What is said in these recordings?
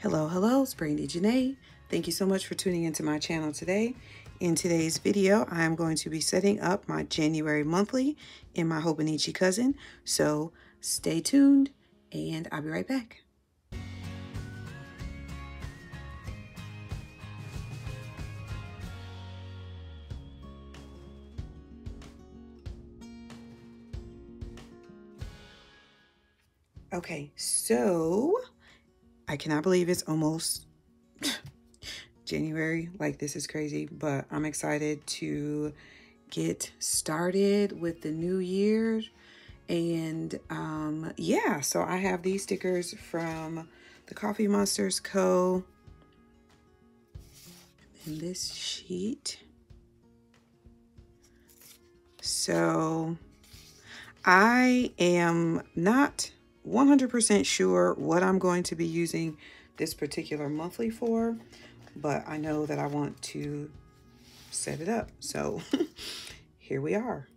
Hello, hello, it's Brandi Janei. Thank you so much for tuning into my channel today. In today's video, I am going to be setting up my January monthly in my Hobonichi cousin. So stay tuned and I'll be right back. Okay, so I cannot believe it's almost January. Like, this is crazy, but I'm excited to get started with the new year. And um, yeah, so I have these stickers from the Coffee Monsterz Co. in this sheet. So I am not 100% sure what I'm going to be using this particular monthly for, but I know that I want to set it up. So here we are.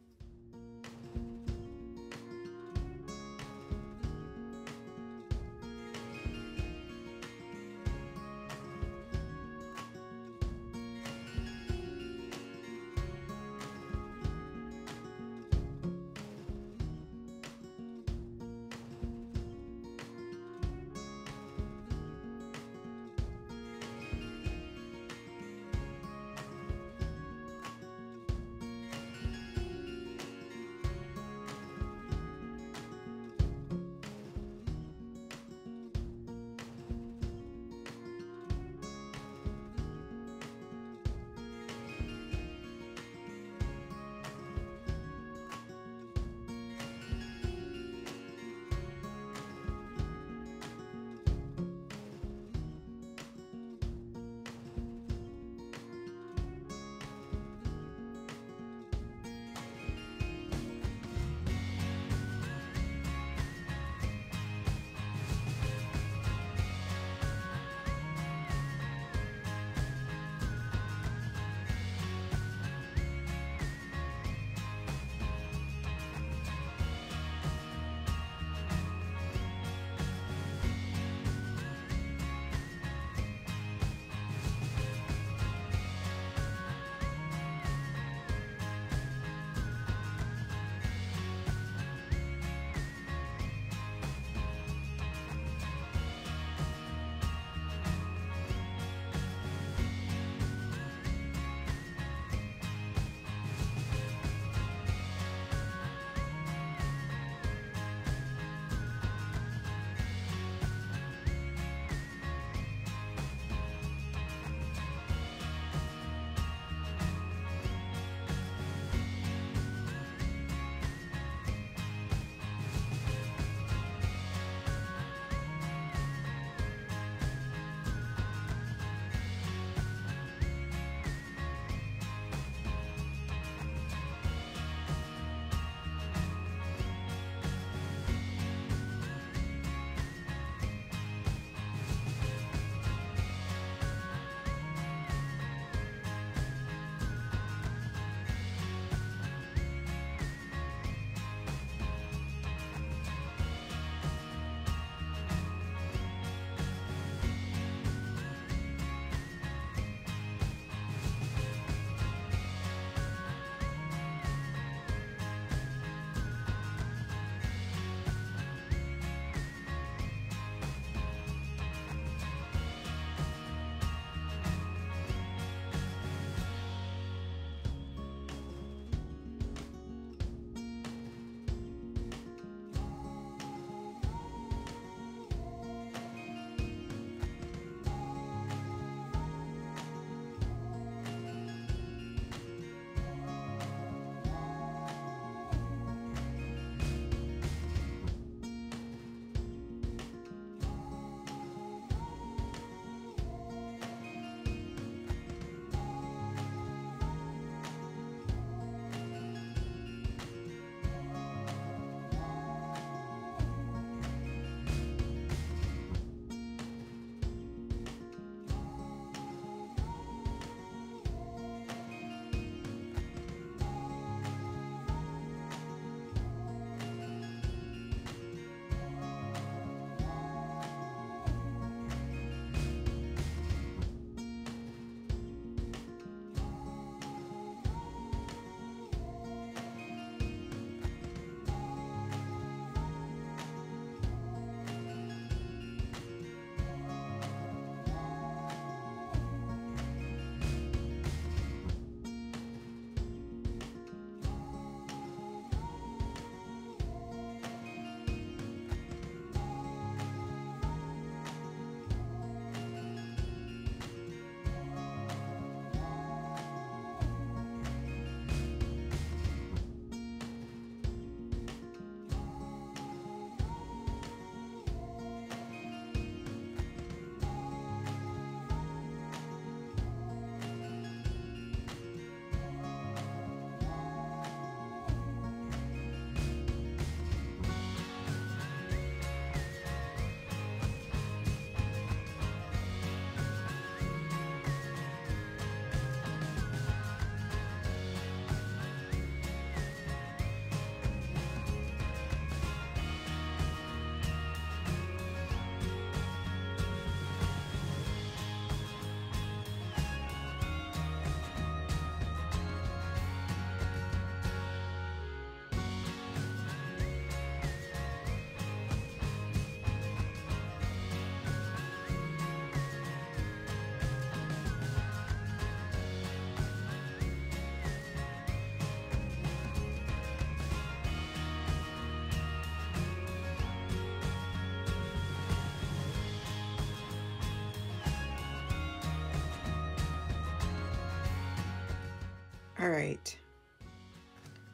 All right.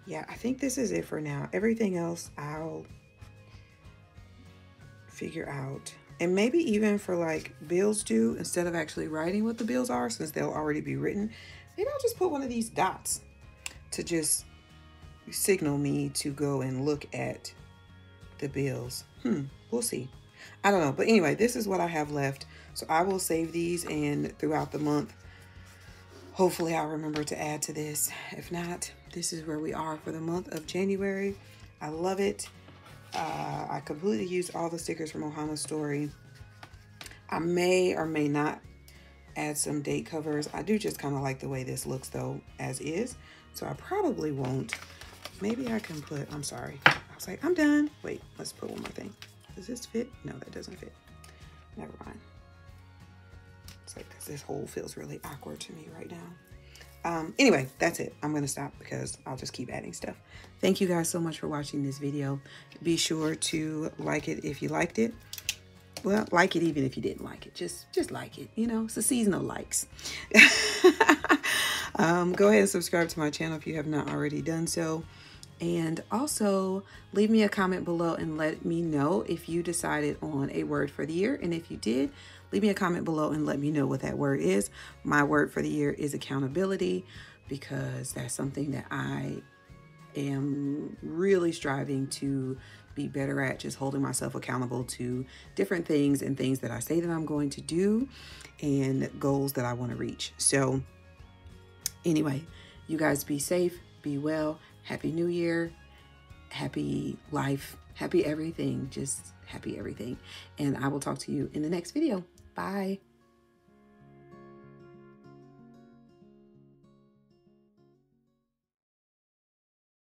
Yeah, I think this is it for now. Everything else I'll figure out. And maybe even for like bills due, instead of actually writing what the bills are, since they'll already be written, maybe I'll just put one of these dots to just signal me to go and look at the bills. Hmm, we'll see. I don't know. But anyway, this is what I have left. So I will save these and throughout the month, hopefully I'll remember to add to this. If not, this is where we are for the month of January. I love it. Uh, I completely used all the stickers from Ohana Story. I may or may not add some date covers. I do just kind of like the way this looks though, as is. So I probably won't. Maybe I can put, I'm sorry. I was like, I'm done. Wait, let's put one more thing. Does this fit? No, that doesn't fit. Never mind. Cause this whole feels really awkward to me right now. Um, anyway, that's it. I'm going to stop because I'll just keep adding stuff. Thank you guys so much for watching this video. Be sure to like it if you liked it. Well, like it even if you didn't like it. Just just like it. You know, it's a season of likes. um, go ahead and subscribe to my channel if you have not already done so. And also leave me a comment below and let me know if you decided on a word for the year. And if you did, leave me a comment below and let me know what that word is. My word for the year is accountability because that's something that I am really striving to be better at just holding myself accountable to different things and things that I say that I'm going to do and goals that I want to reach. So anyway, you guys be safe, be well, happy new year, happy life, happy everything, just happy everything. And I will talk to you in the next video. Bye.